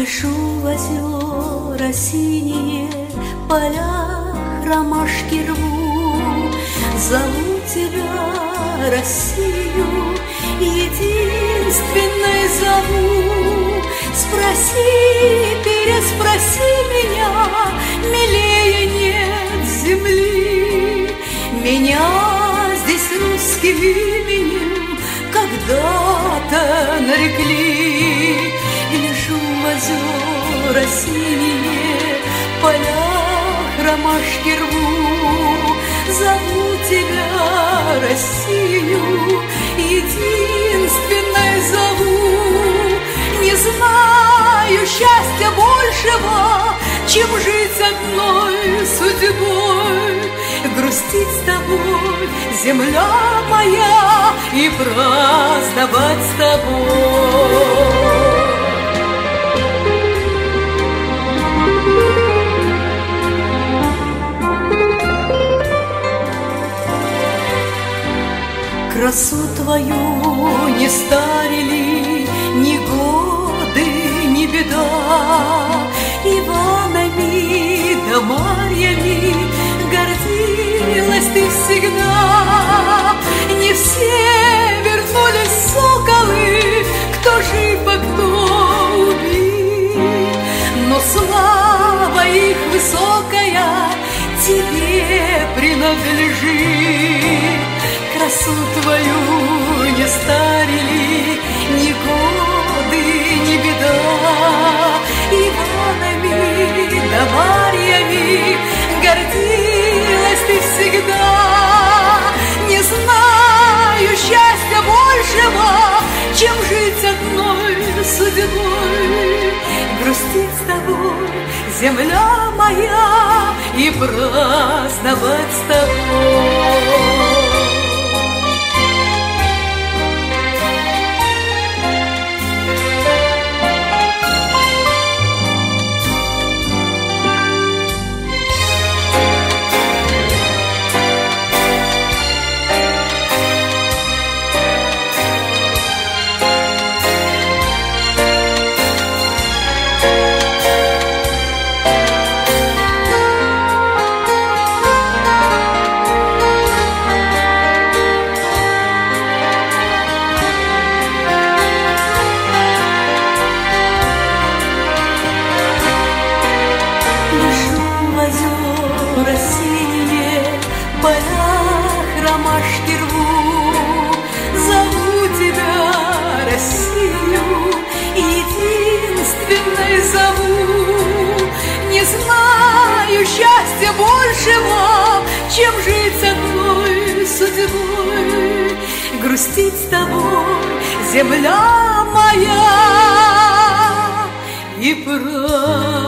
Лежу в озера синие, поля ромашки рву, Зову тебя, Россию, единственной зову. Спроси, переспроси меня, милее нет земли. Меня здесь русским именем когда-то нарекли. Гляжу в озера синие, полях ромашки рву, Зову тебя, Россию, единственной зову. Не знаю счастья большего, чем жить одной судьбой, Грустить с тобой, земля моя, и праздновать с тобой. Красу твою не старили ни годы, ни беда. Иванами да Марьями гордилась ты всегда. Не все вернулись соколы, кто жив, а кто убит. Но слава их высокая тебе принадлежит красу твою не старили ни годы, ни беда. Иванами да Марьями гордилась ты всегда. Не знаю счастья большего, чем жить одной судьбой. Грустить с тобой, земля моя, и праздновать с тобой. Озера синие, полях ромашки рву. Зову тебя, Россию, единственной зову. Не знаю счастья большего, чем жить одной судьбой. Грустить с тобой, земля моя, и прав.